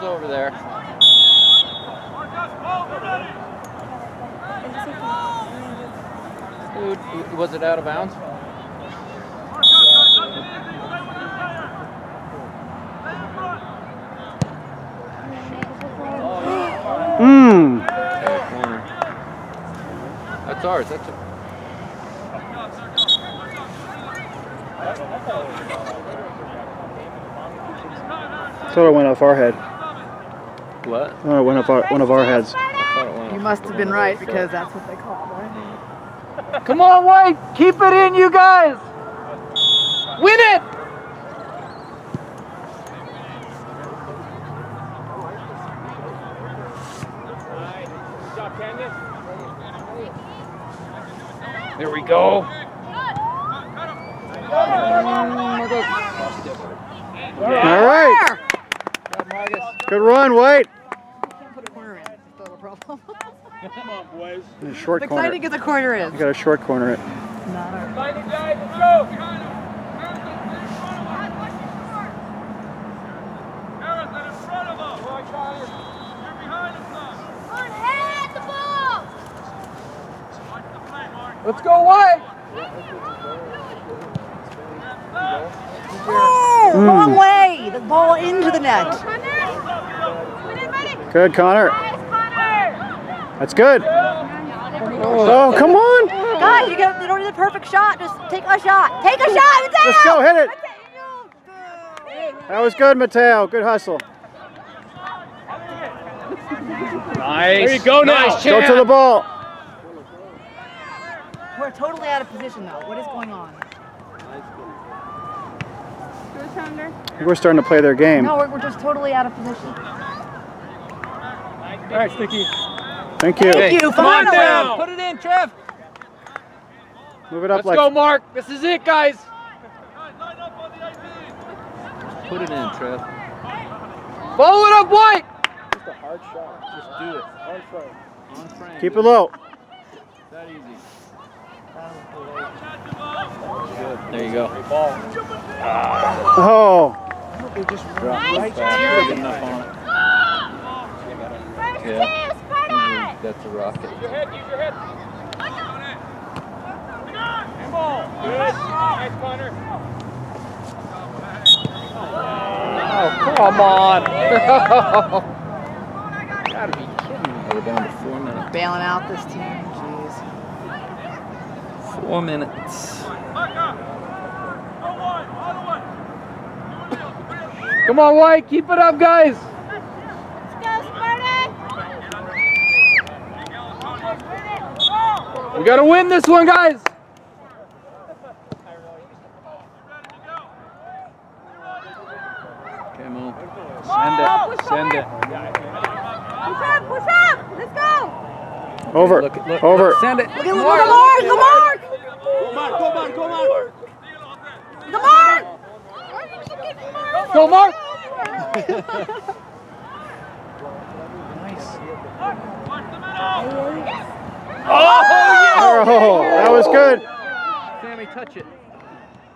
comes over there. Dude, was it out of bounds? Mmm. That's ours. That's a, Thought it went off our head. What? Oh, it went our, one of our heads. I thought it went You must have been right because that's what they call it, right? Come on, White! Keep it in, you guys! Win it! There we go. All right. Good run, White. Can't put a corner in. That's the little problem. Come on, boys. A short corner. Exciting as a corner is. You got a short corner it. Not our. Find it, guys. Let's go. Let's go, White! Oh, Mm. wrong way. The ball into the net. Good, Connor. That's good. Oh, come on. Guys, you, get, you don't need a perfect shot. Just take a shot. Take a shot. Mateo! Let's go, hit it. That was good, Mateo. Good hustle. Nice. There you go now. Nice Go to the ball. We're totally out of position though. What is going on? We're starting to play their game. No, we're, we're just totally out of position. All right, Sticky. Thank you. Thank you. Come on down. Put it in, Trev. Move it up like. Let's like. go, Mark. This is it, guys. Put it in, Trev. Follow it up, White. Just a hard shot. Just do it. Hard shot. On frame. Keep it low. that easy. Good. There you go. Great ball. Oh. Drop fast. Good enough on it. Yeah. That's a rocket. Use your head. Use your head. Handball. Good. Nice, Connor. Oh, come on. Gotta be kidding me. We're down to four minutes. Bailing out this team. Jeez. Four minutes. Come on, White. Keep it up, guys. We gotta win this one, guys. Okay, Mo. Send it. Oh, send it. Push up, push up! Let's go! Over. Look, look, Over. look, send it. Look at look at Mark. Look Mark. Go, Mark. Go, Mark. Go, Mark. Come on. Go, Mark. Oh, that was good. Sammy, touch it.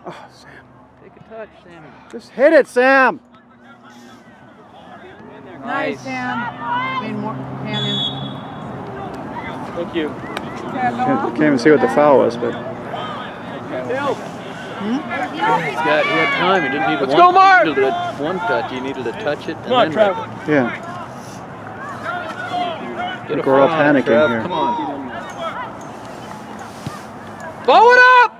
Oh, Sam. Take a touch, Sammy. Just hit it, Sam. Nice, Sam. Made more hand Thank you. Can't, can't even see what the foul was, but He's got, he had time. He didn't need Let's one, go, Mark! He needed a, one touch. He needed to touch it. Come on, and Trev. then yeah. Get a We're all foot on it, panicking Trev. here. Come on. Blow it up!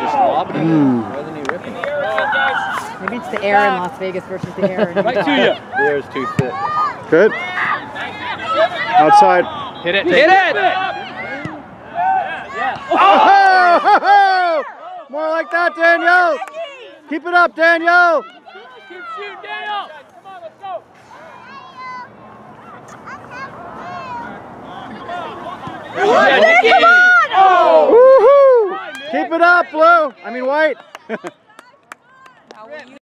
Just lobbing it Mm. rather than he ripping it. in. Maybe it's the air in Las Vegas versus the air in Right to Utah. you. The air's too thick. Good. Outside. Hit it. Hit it! Oh! More like that, Danielle. Keep it up, Danielle. Keep shooting, Daniel. Come on, let's go. Woohoo! Keep it up, blue. I mean, white.